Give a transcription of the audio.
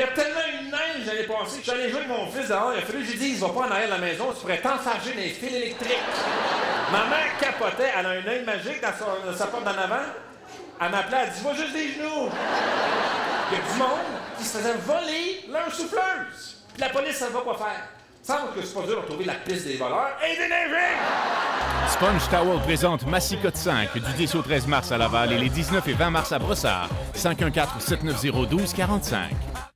Il y a tellement une neige l'année passée que je suis allé jouer avec mon fils dehors. Il a fallu que je lui dise, va pas en arrière de la maison, tu pourrais t'enfarger dans les fils électriques. Ma mère capotait, elle a un œil magique dans, sa porte d'en avant. Elle m'appelait, elle dit, va juste des genoux. Il y a du monde qui se faisait voler leur souffleuse. Puis la police, ça va quoi faire. Semble que c'est pas dur de la piste des voleurs et des neiges. Sponge Tower présente Massicotte 5 du 10 au 13 mars à Laval et les 19 et 20 mars à Brossard. 514 790 1245